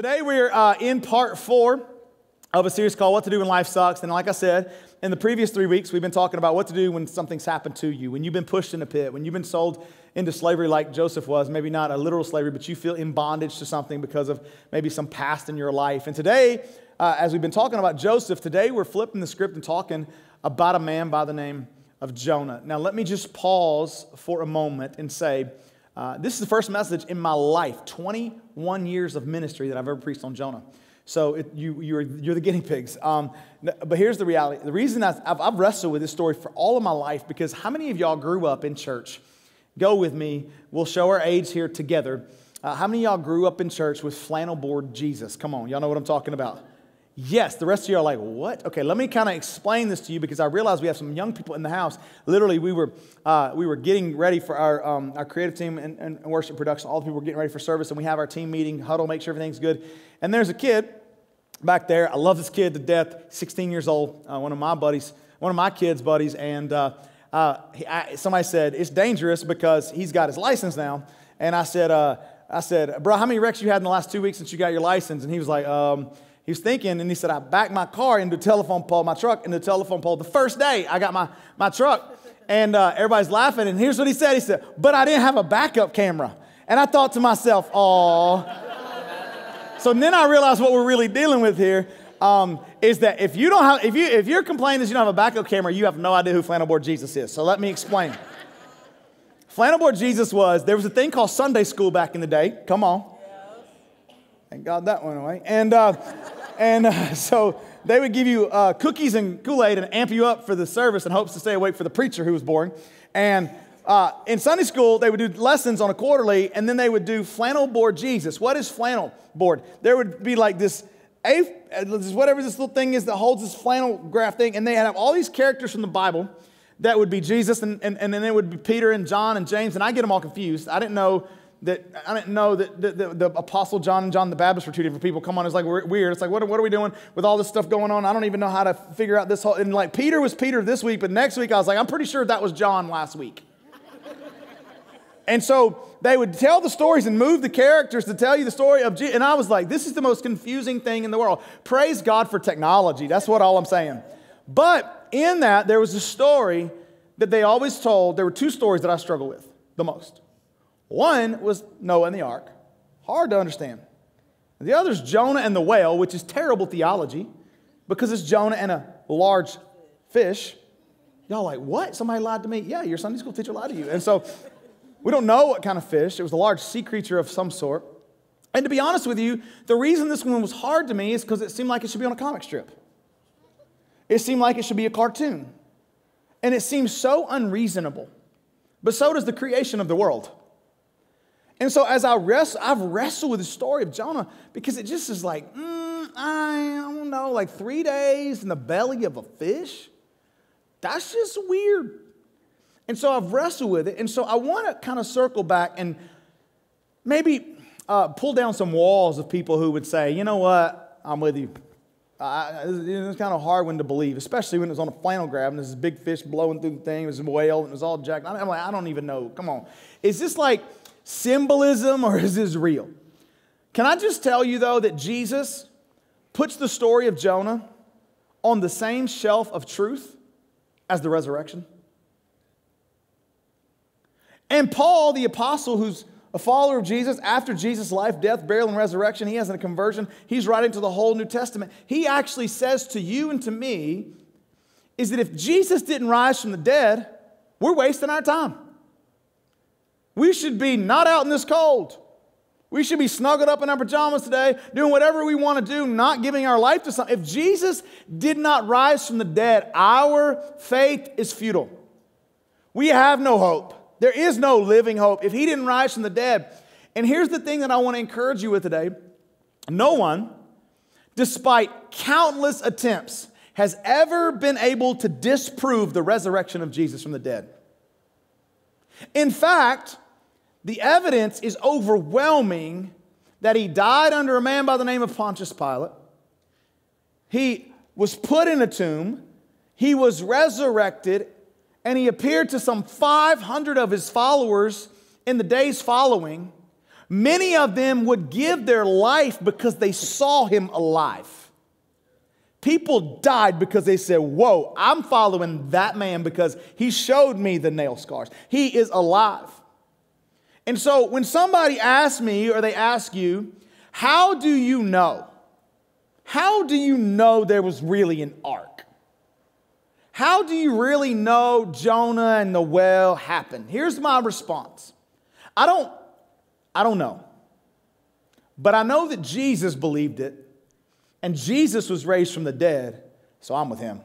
Today we're uh, in part four of a series called What to Do When Life Sucks. And like I said, in the previous three weeks, we've been talking about what to do when something's happened to you, when you've been pushed in a pit, when you've been sold into slavery like Joseph was, maybe not a literal slavery, but you feel in bondage to something because of maybe some past in your life. And today, uh, as we've been talking about Joseph, today we're flipping the script and talking about a man by the name of Jonah. Now, let me just pause for a moment and say, uh, this is the first message in my life, 21 years of ministry that I've ever preached on Jonah. So it, you, you're, you're the guinea pigs. Um, but here's the reality. The reason I've, I've wrestled with this story for all of my life, because how many of y'all grew up in church? Go with me. We'll show our age here together. Uh, how many of y'all grew up in church with flannel board Jesus? Come on, y'all know what I'm talking about. Yes, the rest of you are like, what? Okay, let me kind of explain this to you because I realize we have some young people in the house. Literally, we were, uh, we were getting ready for our, um, our creative team and, and worship production. All the people were getting ready for service, and we have our team meeting, huddle, make sure everything's good. And there's a kid back there. I love this kid to death, 16 years old, uh, one of my buddies, one of my kids' buddies. And uh, uh he, I, somebody said, it's dangerous because he's got his license now. And I said, uh, I said, bro, how many wrecks you had in the last two weeks since you got your license? And he was like, um, he was thinking, and he said, I backed my car into the telephone pole, my truck into the telephone pole the first day I got my, my truck. And uh, everybody's laughing. And here's what he said He said, But I didn't have a backup camera. And I thought to myself, Oh. so then I realized what we're really dealing with here um, is that if you don't have, if you if you're complaining that you don't have a backup camera, you have no idea who Flannelboard Jesus is. So let me explain. Flannelboard Jesus was there was a thing called Sunday school back in the day. Come on. Thank God that went away. And uh, and uh, so they would give you uh, cookies and Kool Aid and amp you up for the service in hopes to stay awake for the preacher who was boring. And uh, in Sunday school, they would do lessons on a quarterly, and then they would do flannel board Jesus. What is flannel board? There would be like this, whatever this little thing is that holds this flannel graph thing, and they have all these characters from the Bible that would be Jesus, and, and, and then it would be Peter and John and James, and I get them all confused. I didn't know that I didn't know that the, the, the, Apostle John and John the Baptist were two different people. Come on, it's like weird. It's like, what, what are we doing with all this stuff going on? I don't even know how to figure out this whole. And like, Peter was Peter this week, but next week I was like, I'm pretty sure that was John last week. and so they would tell the stories and move the characters to tell you the story of Jesus. And I was like, this is the most confusing thing in the world. Praise God for technology. That's what all I'm saying. But in that, there was a story that they always told. There were two stories that I struggle with the most. One was Noah and the ark, hard to understand. The other is Jonah and the whale, which is terrible theology because it's Jonah and a large fish. Y'all like, what? Somebody lied to me? Yeah, your Sunday school teacher lied to you. And so we don't know what kind of fish. It was a large sea creature of some sort. And to be honest with you, the reason this one was hard to me is because it seemed like it should be on a comic strip. It seemed like it should be a cartoon. And it seems so unreasonable. But so does the creation of the world. And so as I rest, I've wrestled with the story of Jonah because it just is like, mm, I don't know, like three days in the belly of a fish. That's just weird. And so I've wrestled with it. And so I want to kind of circle back and maybe uh, pull down some walls of people who would say, you know what, I'm with you. Uh, it's kind of hard one to believe, especially when it was on a flannel graph and there's this big fish blowing through the thing. It was a whale and it was all jacked. I'm like, I don't even know. Come on. Is this like symbolism or is this real? Can I just tell you, though, that Jesus puts the story of Jonah on the same shelf of truth as the resurrection? And Paul, the apostle, who's a follower of Jesus after Jesus' life, death, burial, and resurrection, he has a conversion. He's writing to the whole New Testament. He actually says to you and to me, is that if Jesus didn't rise from the dead, we're wasting our time. We should be not out in this cold. We should be snuggled up in our pajamas today, doing whatever we want to do, not giving our life to something. If Jesus did not rise from the dead, our faith is futile. We have no hope. There is no living hope if he didn't rise from the dead. And here's the thing that I want to encourage you with today no one, despite countless attempts, has ever been able to disprove the resurrection of Jesus from the dead. In fact, the evidence is overwhelming that he died under a man by the name of Pontius Pilate. He was put in a tomb, he was resurrected, and he appeared to some 500 of his followers in the days following. Many of them would give their life because they saw him alive. People died because they said, Whoa, I'm following that man because he showed me the nail scars. He is alive. And so when somebody asks me or they ask you, How do you know? How do you know there was really an ark? How do you really know Jonah and the whale happened? Here's my response. I don't I don't know. But I know that Jesus believed it and Jesus was raised from the dead, so I'm with him.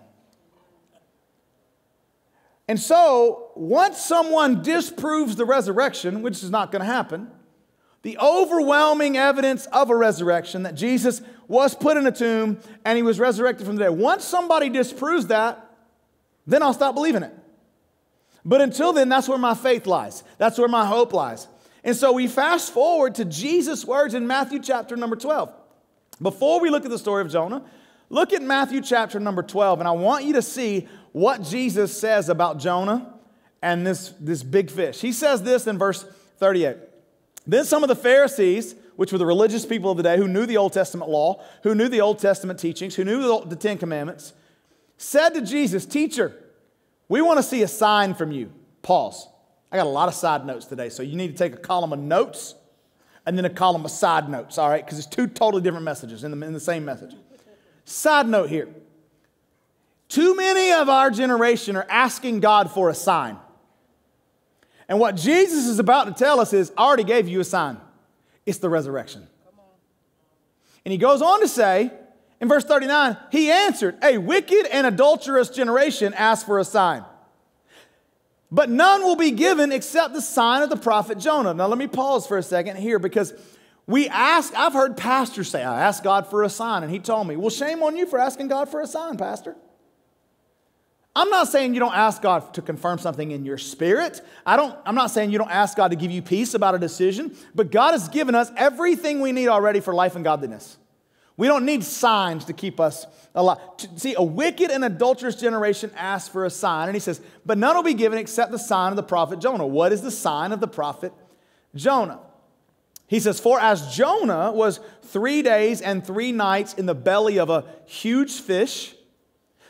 And so, once someone disproves the resurrection, which is not going to happen, the overwhelming evidence of a resurrection that Jesus was put in a tomb and he was resurrected from the dead. Once somebody disproves that, then I'll stop believing it. But until then, that's where my faith lies. That's where my hope lies. And so we fast forward to Jesus' words in Matthew chapter number 12. Before we look at the story of Jonah, look at Matthew chapter number 12, and I want you to see what Jesus says about Jonah and this, this big fish. He says this in verse 38. Then some of the Pharisees, which were the religious people of the day who knew the Old Testament law, who knew the Old Testament teachings, who knew the Ten Commandments, said to Jesus, Teacher, we want to see a sign from you. Pause. I got a lot of side notes today, so you need to take a column of notes and then a column of side notes, all right? Because it's two totally different messages in the, in the same message. Side note here. Too many of our generation are asking God for a sign. And what Jesus is about to tell us is, I already gave you a sign. It's the resurrection. And he goes on to say, in verse 39, he answered, A wicked and adulterous generation asked for a sign. But none will be given except the sign of the prophet Jonah. Now, let me pause for a second here because we ask, I've heard pastors say, I asked God for a sign, and he told me, Well, shame on you for asking God for a sign, Pastor. I'm not saying you don't ask God to confirm something in your spirit. I don't, I'm not saying you don't ask God to give you peace about a decision, but God has given us everything we need already for life and godliness. We don't need signs to keep us alive. See, a wicked and adulterous generation asks for a sign, and he says, But none will be given except the sign of the prophet Jonah. What is the sign of the prophet Jonah? He says, For as Jonah was three days and three nights in the belly of a huge fish,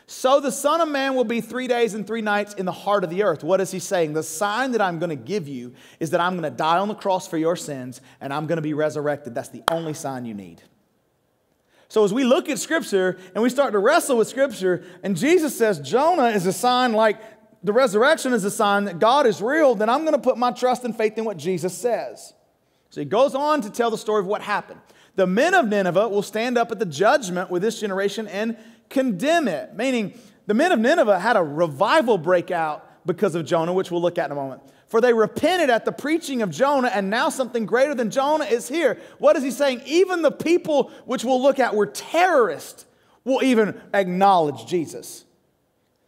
so the Son of Man will be three days and three nights in the heart of the earth. What is he saying? The sign that I'm going to give you is that I'm going to die on the cross for your sins and I'm going to be resurrected. That's the only sign you need. So as we look at Scripture and we start to wrestle with Scripture, and Jesus says Jonah is a sign like the resurrection is a sign that God is real, then I'm going to put my trust and faith in what Jesus says. So he goes on to tell the story of what happened. The men of Nineveh will stand up at the judgment with this generation and condemn it. Meaning, the men of Nineveh had a revival breakout because of Jonah, which we'll look at in a moment. For they repented at the preaching of Jonah, and now something greater than Jonah is here. What is he saying? Even the people which we'll look at were terrorists will even acknowledge Jesus.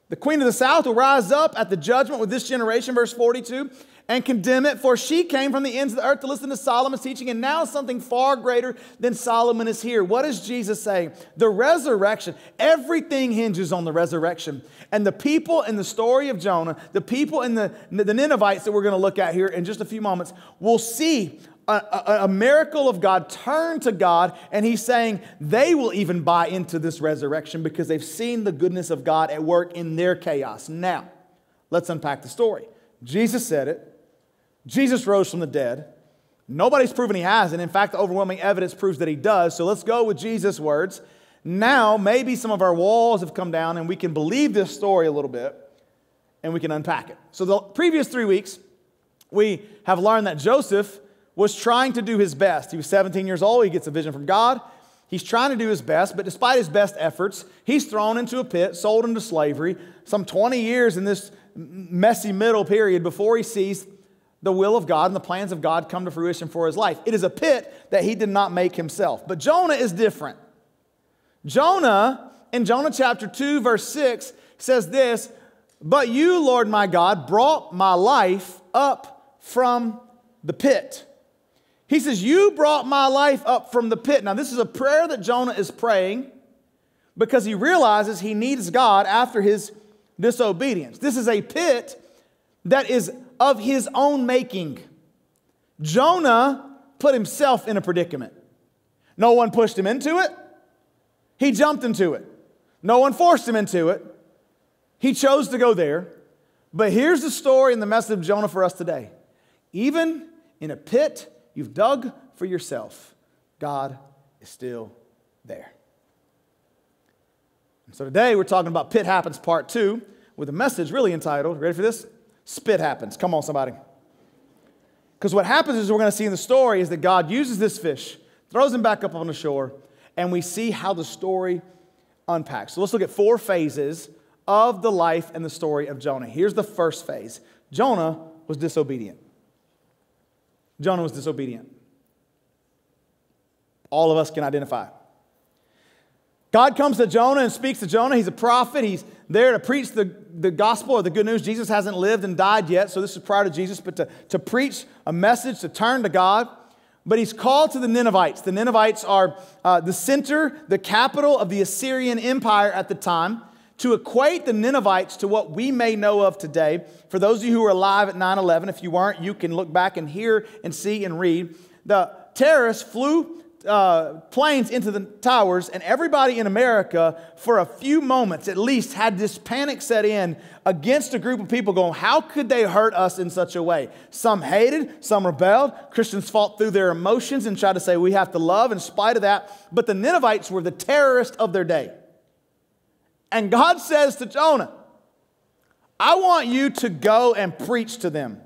The queen of the south will rise up at the judgment with this generation, verse 42, and condemn it, for she came from the ends of the earth to listen to Solomon's teaching, and now something far greater than Solomon is here. What is Jesus saying? The resurrection, everything hinges on the resurrection. And the people in the story of Jonah, the people in the, the Ninevites that we're going to look at here in just a few moments, will see a, a, a, miracle of God turn to God, and he's saying they will even buy into this resurrection because they've seen the goodness of God at work in their chaos. Now, let's unpack the story. Jesus said it, Jesus rose from the dead. Nobody's proven he hasn't. In fact, the overwhelming evidence proves that he does. So let's go with Jesus' words. Now, maybe some of our walls have come down and we can believe this story a little bit and we can unpack it. So, the previous three weeks, we have learned that Joseph was trying to do his best. He was 17 years old, he gets a vision from God. He's trying to do his best, but despite his best efforts, he's thrown into a pit, sold into slavery, some 20 years in this messy middle period before he sees the will of God and the plans of God come to fruition for his life. It is a pit that he did not make himself. But Jonah is different. Jonah, in Jonah chapter 2, verse 6, says this But you, Lord my God, brought my life up from the pit. He says, You brought my life up from the pit. Now, this is a prayer that Jonah is praying because he realizes he needs God after his disobedience. This is a pit that is of his own making. Jonah put himself in a predicament. No one pushed him into it, he jumped into it. No one forced him into it, he chose to go there. But here's the story and the message of Jonah for us today. Even in a pit you've dug for yourself, God is still there. And so today we're talking about Pit Happens Part 2 with a message really entitled, ready for this? Spit Happens. Come on, somebody. Because what happens is we're going to see in the story is that God uses this fish, throws him back up on the shore, and we see how the story unpacks. So let's look at four phases of the life and the story of Jonah. Here's the first phase Jonah was disobedient. Jonah was disobedient. All of us can identify. God comes to Jonah and speaks to Jonah. He's a prophet. He's there to preach the, the gospel or the good news. Jesus hasn't lived and died yet, so this is prior to Jesus, but to, to preach a message, to turn to God. But he's called to the Ninevites. The Ninevites are uh, the center, the capital of the Assyrian Empire at the time. To equate the Ninevites to what we may know of today, for those of you who were alive at 9 11, if you weren't, you can look back and hear and see and read. The terrorists flew uh, planes into the towers, and everybody in America, for a few moments at least, had this panic set in against a group of people going, How could they hurt us in such a way? Some hated, some rebelled. Christians fought through their emotions and tried to say, We have to love in spite of that. But the Ninevites were the terrorists of their day. And God says to Jonah, I want you to go and preach to them.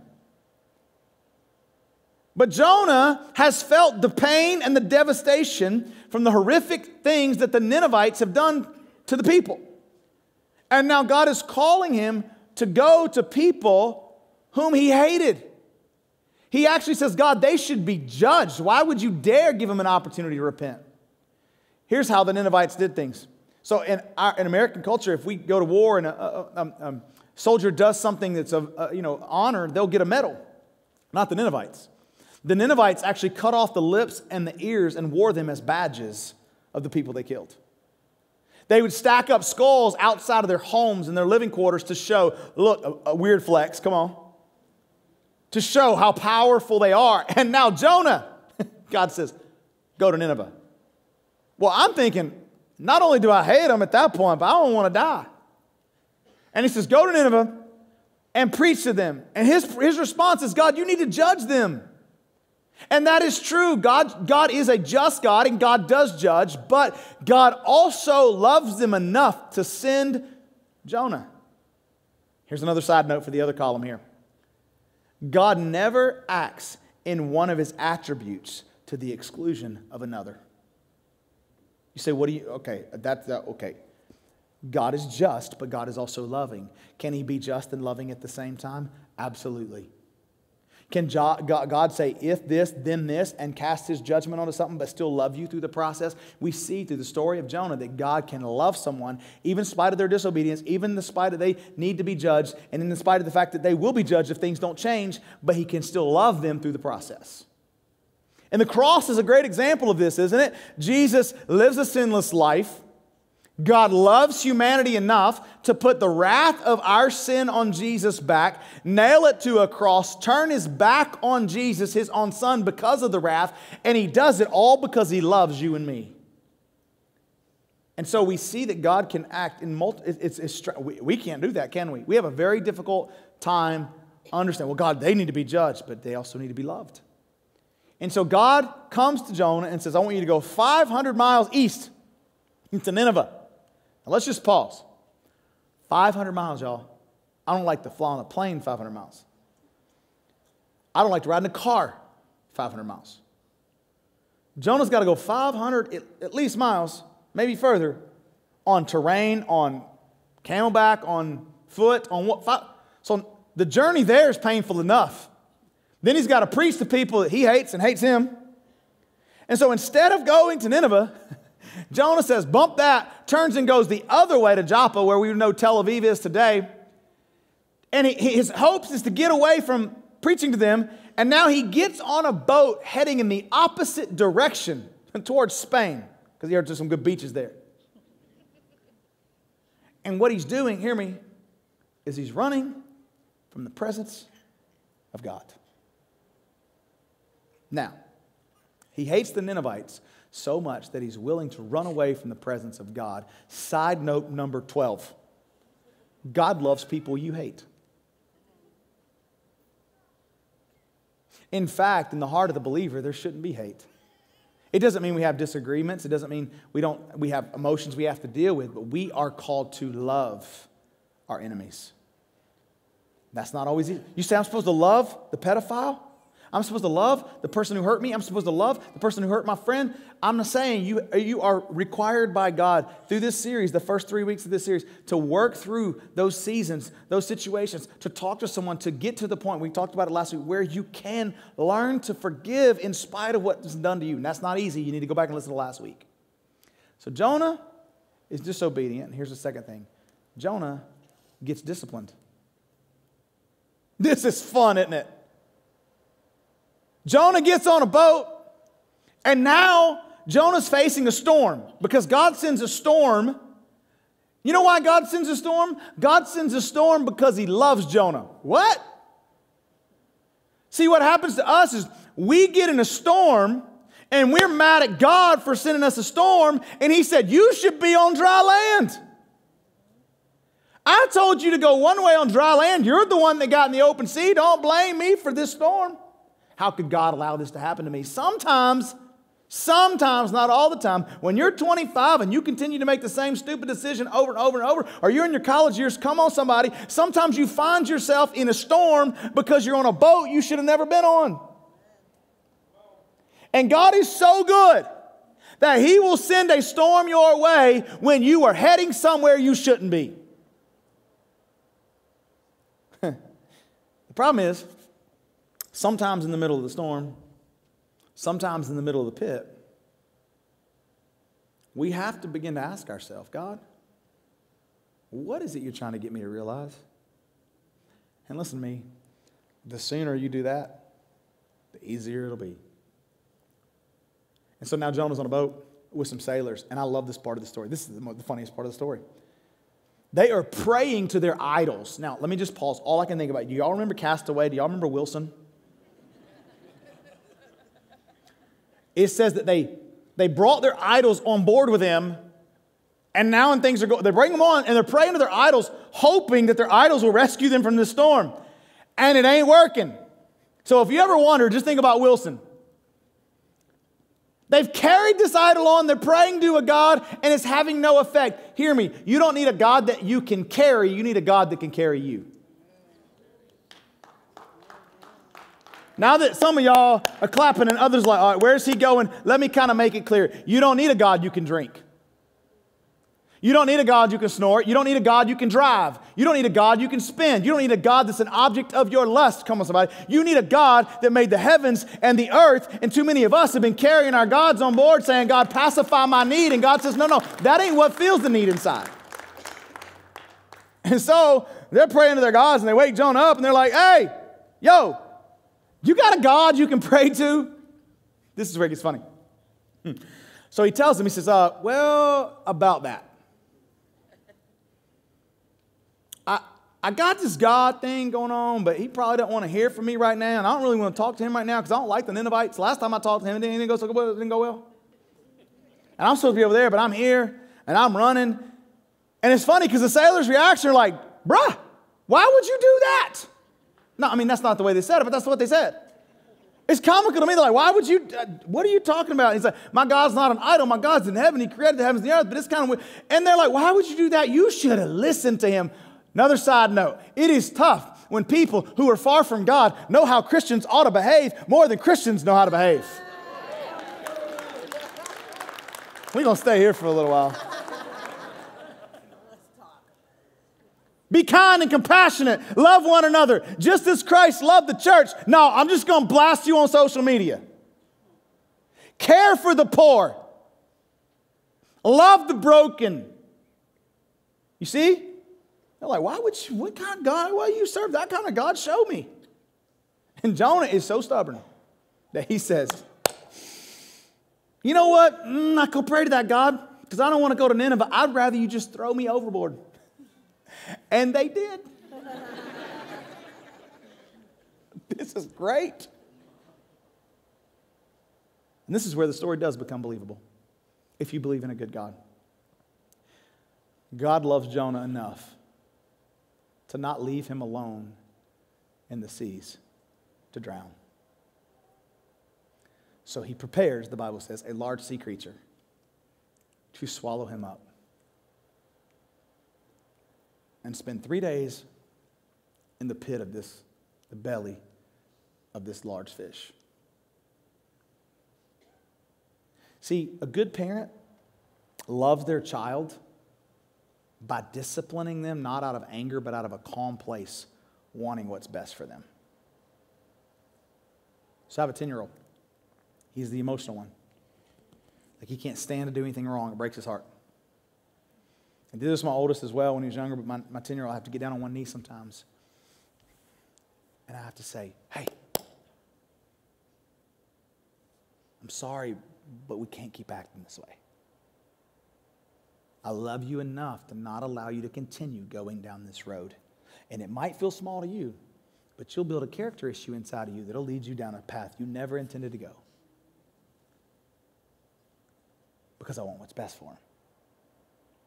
But Jonah has felt the pain and the devastation from the horrific things that the Ninevites have done to the people. And now God is calling him to go to people whom he hated. He actually says, God, they should be judged. Why would you dare give them an opportunity to repent? Here's how the Ninevites did things. So, in, our, in American culture, if we go to war and a, a, a, a soldier does something that's of uh, you know, honor, they'll get a medal. Not the Ninevites. The Ninevites actually cut off the lips and the ears and wore them as badges of the people they killed. They would stack up skulls outside of their homes and their living quarters to show, look, a, a weird flex, come on, to show how powerful they are. And now Jonah, God says, go to Nineveh. Well, I'm thinking, not only do I hate them at that point, but I don't want to die. And he says, go to Nineveh and preach to them. And his, his response is, God, you need to judge them. And that is true. God, God is a just God and God does judge, but God also loves them enough to send Jonah. Here's another side note for the other column here God never acts in one of his attributes to the exclusion of another. You say, what do you, okay, that's, that, okay. God is just, but God is also loving. Can he be just and loving at the same time? Absolutely. Can God say, if this, then this, and cast his judgment onto something, but still love you through the process? We see through the story of Jonah that God can love someone, even in spite of their disobedience, even in spite of they need to be judged, and in spite of the fact that they will be judged if things don't change, but he can still love them through the process. And the cross is a great example of this, isn't it? Jesus lives a sinless life. God loves humanity enough to put the wrath of our sin on Jesus back, nail it to a cross, turn his back on Jesus, his own son, because of the wrath, and he does it all because he loves you and me. And so we see that God can act in multi, it's, it's, we, can't do that, can we? We have a very difficult time understanding. Well, God, they need to be judged, but they also need to be loved. And so God comes to Jonah and says, I want you to go 500 miles east into Nineveh. Let's just pause. 500 miles, y'all. I don't like to fly on a plane 500 miles. I don't like to ride in a car 500 miles. Jonah's got to go 500 at least miles, maybe further, on terrain, on camelback, on foot, on what? Five. So the journey there is painful enough. Then he's got to preach to people that he hates and hates him. And so instead of going to Nineveh, Jonah says, bump that, turns and goes the other way to Joppa, where we know Tel Aviv is today. And he, his hopes is to get away from preaching to them. And now he gets on a boat heading in the opposite direction towards Spain, because he heard there's some good beaches there. And what he's doing, hear me, is he's running from the presence of God. Now, He hates the Ninevites so much that he's willing to run away from the presence of God. Side note number 12 God loves people you hate. In fact, in the heart of the believer, there shouldn't be hate. It doesn't mean we have disagreements. It doesn't mean we don't we have emotions we have to deal with, but we are called to love our enemies. That's not always easy. You say I'm supposed to love the pedophile? I'm supposed to love the person who hurt me. I'm supposed to love the person who hurt my friend. I'm not saying you, you are required by God through this series, the first three weeks of this series, to work through those seasons, those situations, to talk to someone, to get to the point, we talked about it last week, where you can learn to forgive in spite of what was done to you. And that's not easy. You need to go back and listen to last week. So Jonah is disobedient. Here's the second thing Jonah gets disciplined. This is fun, isn't it? Jonah gets on a boat, and now Jonah's facing a storm because God sends a storm. You know why God sends a storm? God sends a storm because he loves Jonah. What? See, what happens to us is we get in a storm and we're mad at God for sending us a storm, and he said, You should be on dry land. I told you to go one way on dry land. You're the one that got in the open sea. Don't blame me for this storm. How could God allow this to happen to me? Sometimes, sometimes, not all the time, when you're 25 and you continue to make the same stupid decision over and over and over, or you're in your college years, come on, somebody, sometimes you find yourself in a storm because you're on a boat you should have never been on. And God is so good that He will send a storm your way when you are heading somewhere you shouldn't be. the problem is, sometimes in the middle of the storm, sometimes in the middle of the pit, we have to begin to ask ourselves God, what is it you're trying to get me to realize? And listen to me, the sooner you do that, the easier it'll be. And so now Jonah's on a boat with some sailors, and I love this part of the story. This is the funniest part of the story. They are praying to their idols. Now, let me just pause. All I can think about, do y'all remember Castaway? Do y'all remember Wilson? It says that they, they brought their idols on board with them. And now when things are going, they bring them on and they're praying to their idols, hoping that their idols will rescue them from the storm. And it ain't working. So if you ever wonder, just think about Wilson. They've carried this idol on, they're praying to a God, and it's having no effect. Hear me, you don't need a God that you can carry, you need a God that can carry you. Now that some of y'all are clapping and others like, all right, where's he going? Let me kind of make it clear. You don't need a God you can drink. You don't need a God you can snort. You don't need a God you can drive. You don't need a God you can spin. You don't need a God that's an object of your lust. Come on, somebody. You need a God that made the heavens and the earth. And too many of us have been carrying our gods on board saying, God, pacify my need. And God says, no, no, that ain't what feels the need inside. And so they're praying to their gods and they wake Jonah up and they're like, hey, yo, you got a God you can pray to? This is where it gets funny. Hmm. So he tells him, he says, uh, Well, about that. I, I got this God thing going on, but he probably don't want to hear from me right now, and I don't really want to talk to him right now because I don't like the Ninevites. Last time I talked to him, it didn't go so well. It didn't go well. And I'm supposed to be over there, but I'm here, and I'm running. And it's funny because the sailors' reaction are like, bruh, why would you do that? No, I mean, that's not the way they said it, but that's what they said. It's comical to me. They're like, why would you, uh, what are you talking about? He's like, my God's not an idol. My God's in heaven. He created the heavens and the earth, but it's kind of weird. And they're like, why would you do that? You should have listened to him. Another side note it is tough when people who are far from God know how Christians ought to behave more than Christians know how to behave. We're going to stay here for a little while. Be kind and compassionate. Love one another, just as Christ loved the church. No, I'm just going to blast you on social media. Care for the poor. Love the broken. You see? They're like, why would you, what kind of God, why you serve that kind of God? Show me. And Jonah is so stubborn that he says, you know what? Mm, going to pray to that God because I don't want to go to Nineveh. I'd rather you just throw me overboard. And they did. this is great. And this is where the story does become believable if you believe in a good God. God loves Jonah enough to not leave him alone in the seas to drown. So he prepares, the Bible says, a large sea creature to swallow him up and spend three days in the pit of this, the belly of this large fish. See, a good parent loves their child by disciplining them, not out of anger, but out of a calm place, wanting what's best for them. So I have a 10 year old. He's the emotional one. Like he can't stand to do anything wrong, it breaks his heart. I did this with my oldest as well when he was younger, but my 10 year old, I have to get down on one knee sometimes. And I have to say, hey, I'm sorry, but we can't keep acting this way. I love you enough to not allow you to continue going down this road. And it might feel small to you, but you'll build a character issue inside of you that'll lead you down a path you never intended to go. Because I want what's best for him.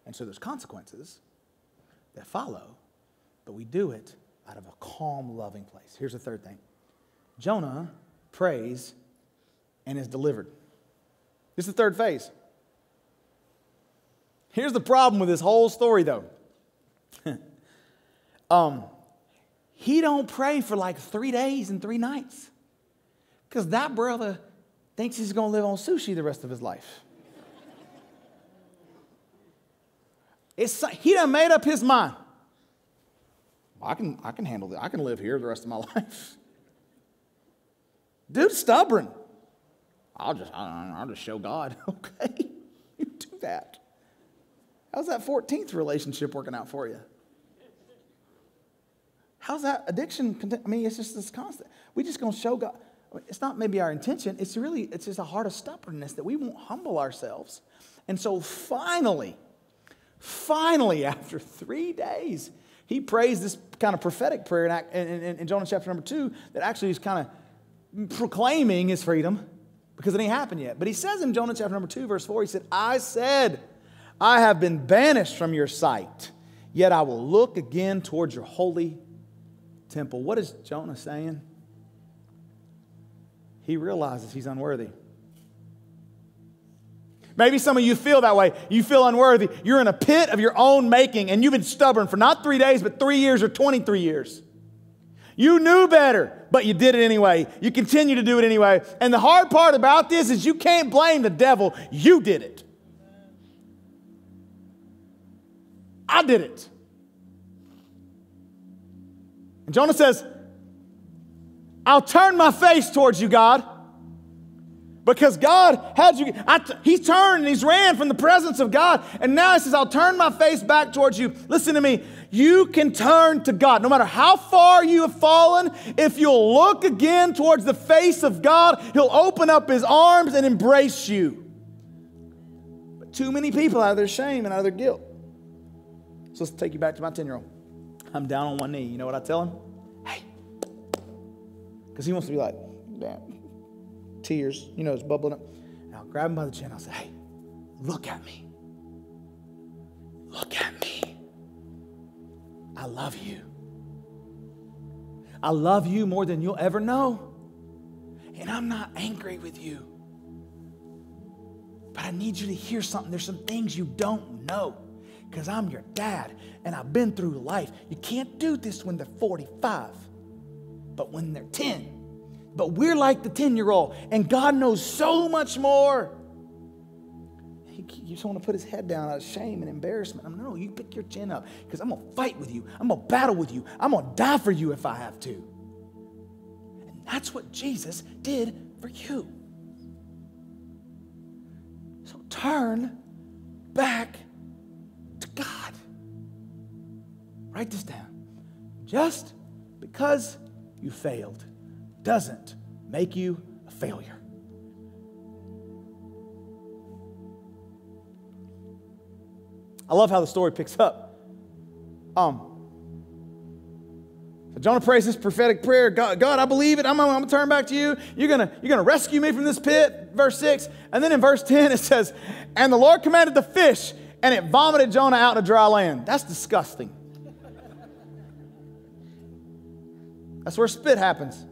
And so there's consequences that follow, but we do it out of a calm, loving place. Here's the third thing Jonah prays and is delivered. This is the third phase. Here's the problem with this whole story, though. um, he don't pray for like three days and three nights because that brother thinks he's going to live on sushi the rest of his life. It's, he done made up his mind. I can, I can handle it. I can live here the rest of my life. Dude's stubborn. I'll just, I'll just show God. Okay, you do that. How's that 14th relationship working out for you? How's that addiction? I mean, it's just this constant. We just gonna show God. It's not maybe our intention. It's really, it's just a heart of stubbornness that we won't humble ourselves. And so finally, finally, after three days, he prays this kind of prophetic prayer in, in, in Jonah chapter number two that actually is kind of proclaiming his freedom because it ain't happened yet. But he says in Jonah chapter number two, verse four, he said, I said, I have been banished from your sight, yet I will look again towards your holy temple. What is Jonah saying? He realizes he's unworthy. Maybe some of you feel that way. You feel unworthy. You're in a pit of your own making, and you've been stubborn for not three days, but three years or 23 years. You knew better, but you did it anyway. You continue to do it anyway. And the hard part about this is you can't blame the devil. You did it. I did it. And Jonah says, I'll turn my face towards you, God. Because God had you, he turned and he's ran from the presence of God. And now he says, I'll turn my face back towards you. Listen to me. You can turn to God. No matter how far you have fallen, if you'll look again towards the face of God, he'll open up his arms and embrace you. But too many people out of their shame and out of their guilt so let's take you back to my 10 year old. I'm down on one knee. You know what I tell him? Hey. Because he wants to be like, damn, tears, you know, it's bubbling up. And I'll grab him by the chin. I'll say, hey, look at me. Look at me. I love you. I love you more than you'll ever know. And I'm not angry with you. But I need you to hear something. There's some things you don't know because I'm your dad and I've been through life. You can't do this when they're 45, but when they're 10. But we're like the 10 year old, and God knows so much more. He, just want to put his head down out of shame and embarrassment. I'm no, you pick your chin up because I'm going to fight with you. I'm going to battle with you. I'm going to die for you if I have to. And that's what Jesus did for you. So turn back to God. Write this down. Just because you failed doesn't make you a failure. I love how the story picks up. Um, Jonah prays this prophetic prayer God, God I believe it. I'm, I'm, going to turn back to you. You're going to you're going to rescue me from this pit. Verse 6. And then in verse 10, it says, And the Lord commanded the fish, and it vomited Jonah out a dry land. That's disgusting. That's where spit happens.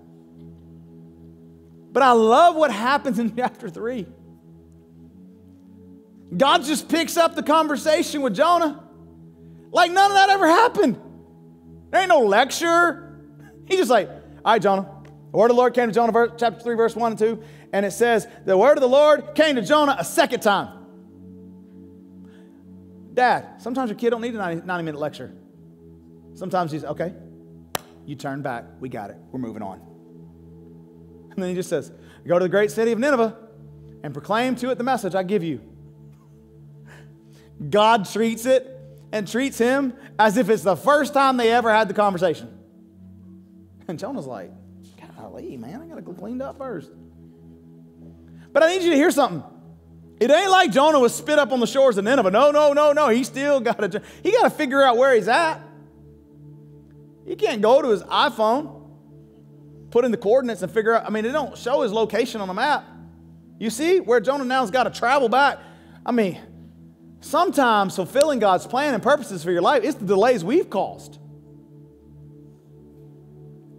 But I love what happens in chapter 3. God just picks up the conversation with Jonah like none of that ever happened. There ain't no lecture. He's just like, all right, Jonah. The word of the Lord came to Jonah, chapter 3, verse 1 and 2. And it says, the word of the Lord came to Jonah a second time. Dad, sometimes your kid don't need a 90, 90 minute lecture. Sometimes he's, okay, you turn back. We got it. We're moving on. And then he just says, Go to the great city of Nineveh and proclaim to it the message I give you. God treats it and treats him as if it's the first time they ever had the conversation. And Jonah's like, golly, man, I got to go cleaned up first. But I need you to hear something. It ain't like Jonah was spit up on the shores of Nineveh. No, no, no, no. He still got to, he got to figure out where he's at. He can't go to his iPhone, put in the coordinates and figure out, I mean, it don't show his location on the map. You see where Jonah now's got to travel back? I mean, Sometimes fulfilling God's plan and purposes for your life, it's the delays we've caused.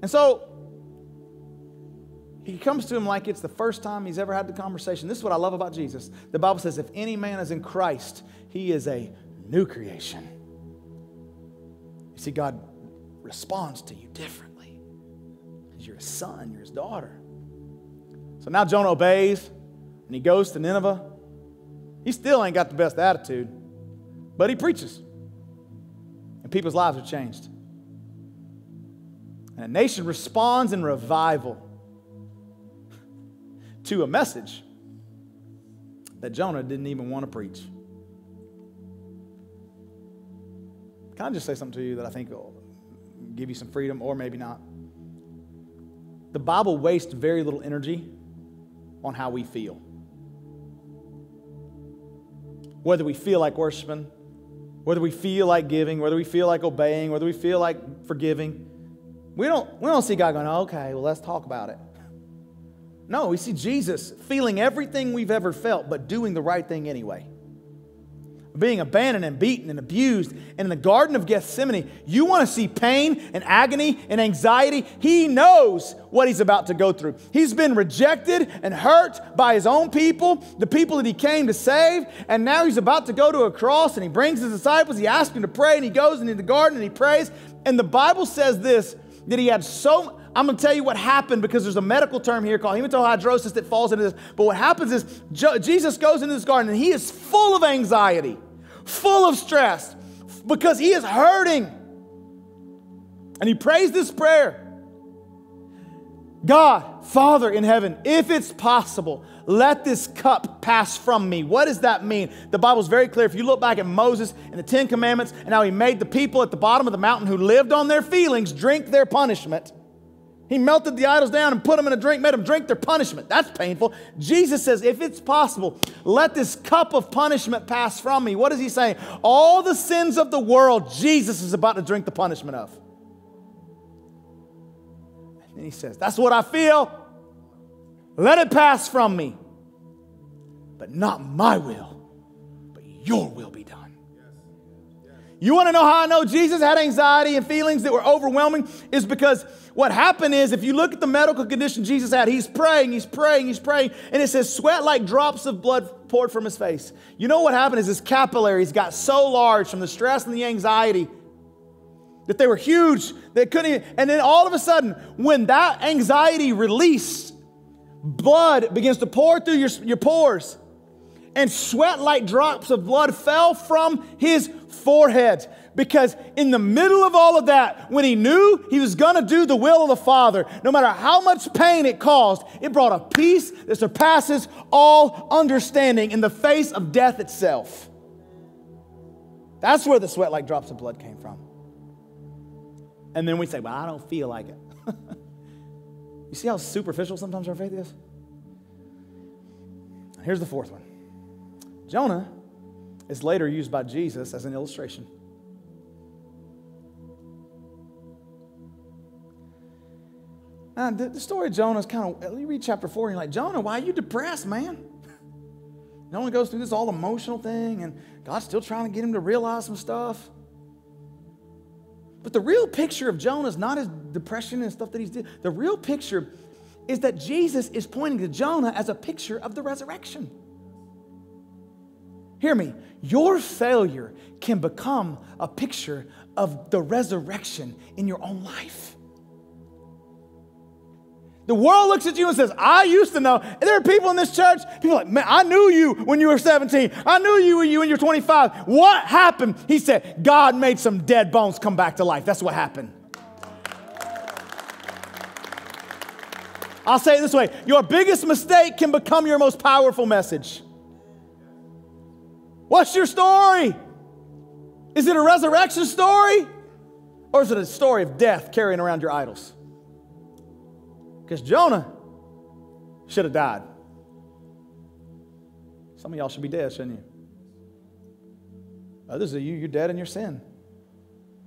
And so he comes to him like it's the first time he's ever had the conversation. This is what I love about Jesus. The Bible says, if any man is in Christ, he is a new creation. You see, God responds to you differently you're his son, you're his daughter. So now Jonah obeys and he goes to Nineveh. He still ain't got the best attitude, but he preaches. And people's lives are changed. And a nation responds in revival to a message that Jonah didn't even want to preach. Can I just say something to you that I think will give you some freedom, or maybe not? The Bible wastes very little energy on how we feel whether we feel like worshiping, whether we feel like giving, whether we feel like obeying, whether we feel like forgiving. We don't, we don't see God going, okay, well, let's talk about it. No, we see Jesus feeling everything we've ever felt, but doing the right thing anyway being abandoned and beaten and abused. And in the Garden of Gethsemane, you want to see pain and agony and anxiety. He knows what he's about to go through. He's been rejected and hurt by his own people, the people that he came to save. And now he's about to go to a cross and he brings his disciples. He asks them to pray and he goes into the garden and he prays. And the Bible says this that he had so I'm going to tell you what happened because there's a medical term here called hematohidrosis that falls into this. But what happens is Jesus goes into this garden and he is full of anxiety full of stress because he is hurting. And he prays this prayer God, Father in heaven, if it's possible, let this cup pass from me. What does that mean? The Bible's very clear. If you look back at Moses and the Ten Commandments and how he made the people at the bottom of the mountain who lived on their feelings drink their punishment he melted the idols down and put them in a drink, made them drink their punishment. That's painful. Jesus says, if it's possible, let this cup of punishment pass from me. What is he saying? All the sins of the world, Jesus is about to drink the punishment of. And he says, That's what I feel. Let it pass from me. But not my will, but your will be. You want to know how I know Jesus had anxiety and feelings that were overwhelming? Is because what happened is, if you look at the medical condition Jesus had, he's praying, he's praying, he's praying, and it says sweat like drops of blood poured from his face. You know what happened is his capillaries got so large from the stress and the anxiety that they were huge. They couldn't even, and then all of a sudden, when that anxiety released, blood begins to pour through your, your pores, and sweat like drops of blood fell from his forehead because in the middle of all of that, when he knew he was going to do the will of the Father, no matter how much pain it caused, it brought a peace that surpasses all understanding in the face of death itself. That's where the sweat like drops of blood came from. And then we say, Well, I don't feel like it. you see how superficial sometimes our faith is? Here's the fourth one Jonah is later used by Jesus as an illustration. Now, the, the story of Jonah is kind of, you read chapter four, and you're like, Jonah, why are you depressed, man? Jonah goes through this all emotional thing, and God's still trying to get him to realize some stuff. But the real picture of Jonah is not his depression and stuff that he's did. The real picture is that Jesus is pointing to Jonah as a picture of the resurrection. Hear me, your failure can become a picture of the resurrection in your own life. The world looks at you and says, I used to know. And there are people in this church, people like, man, I knew you when you were 17. I knew you when you were 25. What happened? He said, God made some dead bones come back to life. That's what happened. I'll say it this way your biggest mistake can become your most powerful message. What's your story? Is it a resurrection story? Or is it a story of death carrying around your idols? Because Jonah should have died. Some of y'all should be dead, shouldn't you? Others of you, you're dead in your sin.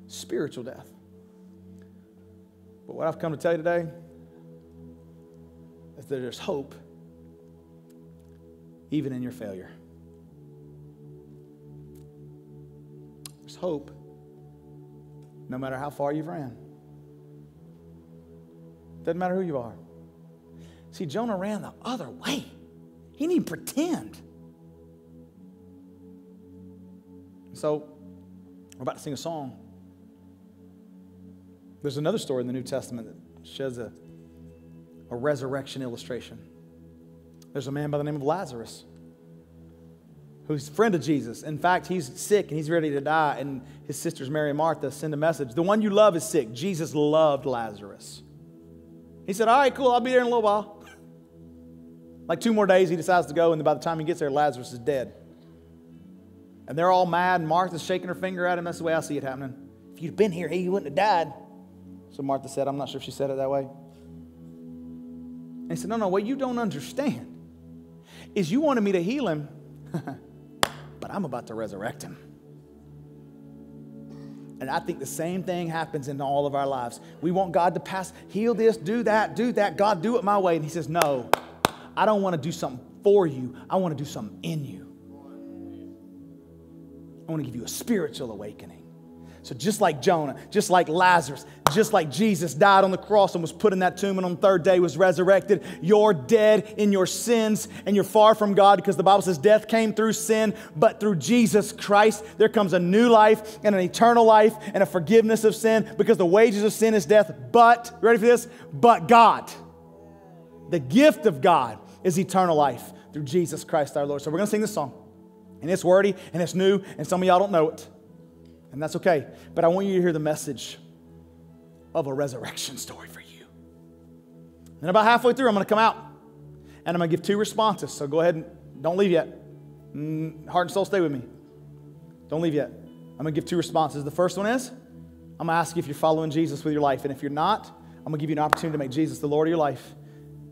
Spiritual death. But what I've come to tell you today is that there's hope even in your failure. Hope no matter how far you've ran. Doesn't matter who you are. See, Jonah ran the other way. He didn't pretend. So, we're about to sing a song. There's another story in the New Testament that sheds a, a resurrection illustration. There's a man by the name of Lazarus who's a friend of Jesus. In fact, he's sick and he's ready to die, and his sisters Mary and Martha send a message. The one you love is sick. Jesus loved Lazarus. He said, All right, cool, I'll be there in a little while. like two more days, he decides to go, and by the time he gets there, Lazarus is dead. And they're all mad, and Martha's shaking her finger at him. That's the way I see it happening. If you'd been here, he wouldn't have died. So Martha said, I'm not sure if she said it that way. And he said, No, no, what you don't understand is you wanted me to heal him, I'm about to resurrect him. And I think the same thing happens in all of our lives. We want God to pass, heal this, do that, do that. God, do it my way. And He says, No, I don't want to do something for you. I want to do something in you. I want to give you a spiritual awakening. So, just like Jonah, just like Lazarus, just like Jesus died on the cross and was put in that tomb and on the third day was resurrected, you're dead in your sins and you're far from God because the Bible says death came through sin, but through Jesus Christ, there comes a new life and an eternal life and a forgiveness of sin because the wages of sin is death. But, ready for this? But God. The gift of God is eternal life through Jesus Christ our Lord. So, we're going to sing this song. And it's wordy and it's new, and some of y'all don't know it and that's okay. But I want you to hear the message of a resurrection story for you. And about halfway through, I'm going to come out and I'm going to give two responses. So go ahead and don't leave yet. Mm, heart and soul, stay with me. Don't leave yet. I'm going to give two responses. The first one is I'm going to ask you if you're following Jesus with your life. And if you're not, I'm going to give you an opportunity to make Jesus the Lord of your life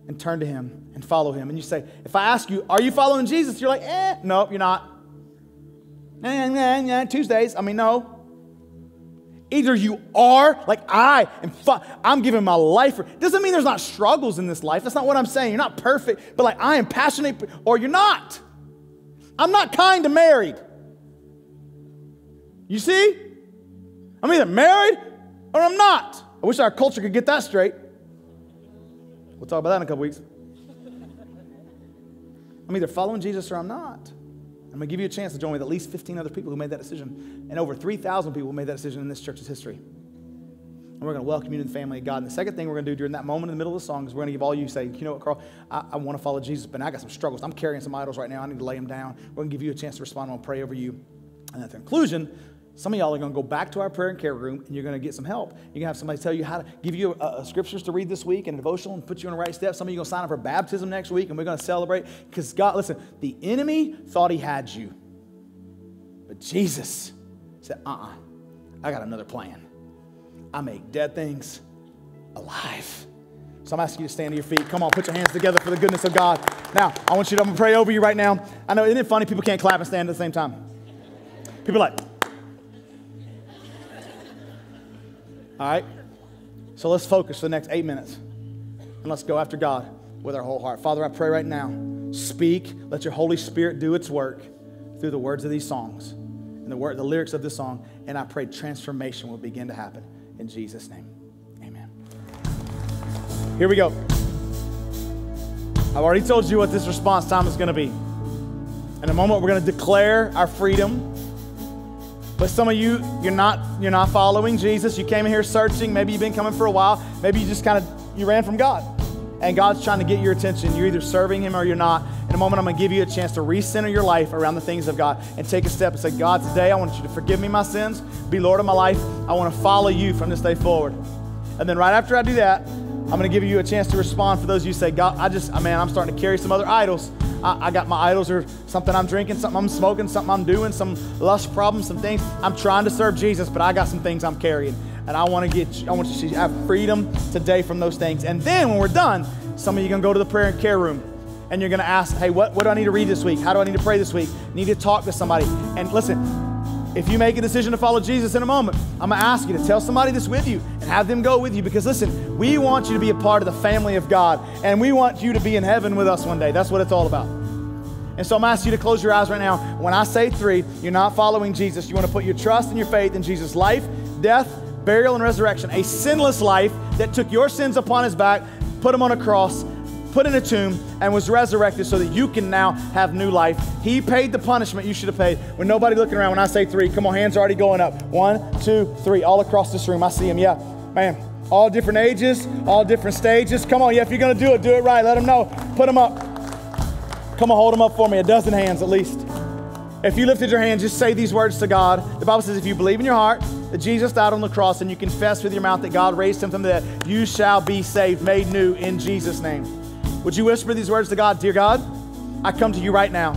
and turn to Him and follow Him. And you say, if I ask you, are you following Jesus? You're like, eh, nope, you're not. Tuesdays. I mean, no. Either you are, like I am, I'm giving my life for. Doesn't mean there's not struggles in this life. That's not what I'm saying. You're not perfect, but like I am passionate, or you're not. I'm not kind to married. You see? I'm either married or I'm not. I wish our culture could get that straight. We'll talk about that in a couple weeks. I'm either following Jesus or I'm not. I'm going to give you a chance to join with at least 15 other people who made that decision, and over 3,000 people made that decision in this church's history. And we're going to welcome you to the family of God. And the second thing we're going to do during that moment in the middle of the song is we're going to give all you say, you know what, Carl, I, I want to follow Jesus, but I got some struggles. I'm carrying some idols right now. I need to lay them down. We're going to give you a chance to respond. To pray over you. And at the conclusion, some of y'all are going to go back to our prayer and care room and you're going to get some help. You're going to have somebody tell you how to give you a, a scriptures to read this week and a devotional and put you on the right step. Some of you are going to sign up for baptism next week and we're going to celebrate because God, listen, the enemy thought he had you. But Jesus said, uh uh-uh, uh I got another plan. I make dead things alive. So I'm asking you to stand to your feet. Come on, put your hands together for the goodness of God. Now, I want you to I'm pray over you right now. I know, isn't it funny? People can't clap and stand at the same time. People are like, all right. So let's focus for the next eight minutes. and let's go after God with our whole heart. Father, I pray right now, speak, let your Holy Spirit do its work through the words of these songs and the, word, the lyrics of this song, and I pray transformation will begin to happen in Jesus' name. Amen. Here we go. I've already told you what this response time is going to be. In a moment, we're going to declare our freedom. But some of you, you're not, you're not following Jesus. You came in here searching. Maybe you've been coming for a while. Maybe you just kind of you ran from God. And God's trying to get your attention. You're either serving Him or you're not. In a moment, I'm going to give you a chance to recenter your life around the things of God and take a step and say, God, today I want you to forgive me my sins, be Lord of my life. I want to follow you from this day forward. And then right after I do that, I'm going to give you a chance to respond for those of you who say, God, I just, man, I'm starting to carry some other idols. I, I, got my idols or something I'm drinking, something I'm smoking, something I'm doing, some lust problems, some things. I'm trying to serve Jesus, but I got some things I'm carrying. And I want to get, I want you to have freedom today from those things. And then when we're done, some of you are going to go to the prayer and care room and you're going to ask, hey, what, what do I need to read this week? How do I need to pray this week? Need to talk to somebody. And listen, if you make a decision to follow Jesus in a moment, I'm going to ask you to tell somebody this with you and have them go with you because listen, we want you to be a part of the family of God and we want you to be in heaven with us one day. That's what it's all about. And so I'm asking you to close your eyes right now. When I say three, you're not following Jesus. You want to put your trust and your faith in Jesus' life, death, burial, and resurrection, a sinless life that took your sins upon his back, put him on a cross, put in a tomb, and was resurrected so that you can now have new life. He paid the punishment you should have paid. When nobody looking around, when I say three, come on, hands are already going up. One, two, three, all across this room. I see them. Yeah, man. All different ages, all different stages. Come on, yeah, if you're gonna do it, do it right. Let them know. Put them up. Come on, hold them up for me. A dozen hands at least. If you lifted your hand, just say these words to God. The Bible says, if you believe in your heart that Jesus died on the cross and you confess with your mouth that God raised him from the dead, you shall be saved, made new in Jesus' name. Would you whisper these words to God? Dear God, I come to you right now.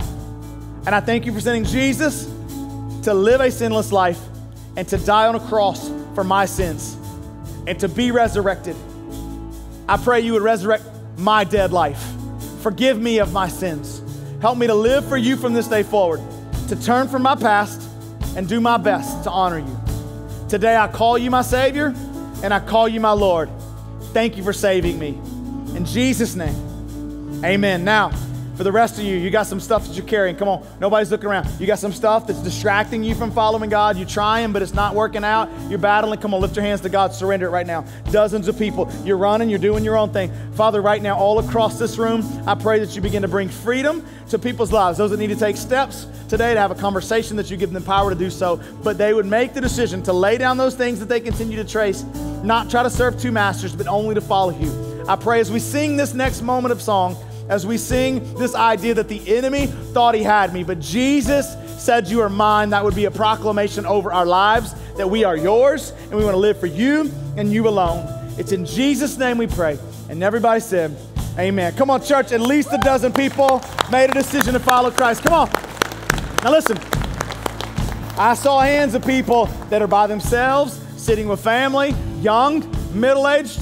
And I thank you for sending Jesus to live a sinless life and to die on a cross for my sins and to be resurrected. I pray you would resurrect my dead life. Forgive me of my sins. Help me to live for you from this day forward, to turn from my past and do my best to honor you. Today I call you my Savior and I call you my Lord. Thank you for saving me. In Jesus' name, amen. Now, for the rest of you, you got some stuff that you're carrying. Come on, nobody's looking around. You got some stuff that's distracting you from following God. You're trying, but it's not working out. You're battling. Come on, lift your hands to God. Surrender it right now. Dozens of people. You're running, you're doing your own thing. Father, right now, all across this room, I pray that you begin to bring freedom to people's lives. Those that need to take steps today to have a conversation, that you give them power to do so, but they would make the decision to lay down those things that they continue to trace, not try to serve two masters, but only to follow you. I pray as we sing this next moment of song, as we sing this idea that the enemy thought he had me, but Jesus said, You are mine. That would be a proclamation over our lives that we are yours and we want to live for you and you alone. It's in Jesus' name we pray. And everybody said, Amen. Come on, church. At least a dozen people made a decision to follow Christ. Come on. Now, listen. I saw hands of people that are by themselves, sitting with family, young, middle aged,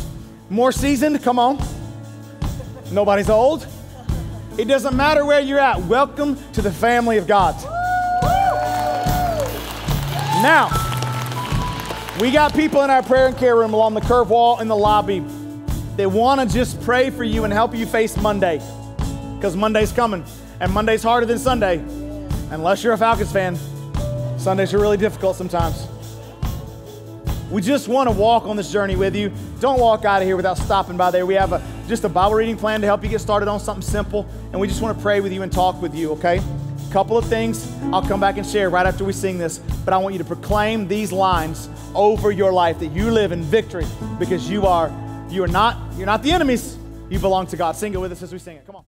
more seasoned. Come on. Nobody's old. It doesn't matter where you're at. Welcome to the family of God. Now, we got people in our prayer and care room along the curve wall in the lobby. They want to just pray for you and help you face Monday because Monday's coming. And Monday's harder than Sunday. Unless you're a Falcons fan, Sundays are really difficult sometimes. We just want to walk on this journey with you. Don't walk out of here without stopping by there. We have a, just a Bible reading plan to help you get started on something simple, and we just want to pray with you and talk with you, okay? A couple of things I'll come back and share right after we sing this, but I want you to proclaim these lines over your life that you live in victory because you are you are not you're not the enemies. You belong to God. Sing it with us as we sing it. Come on.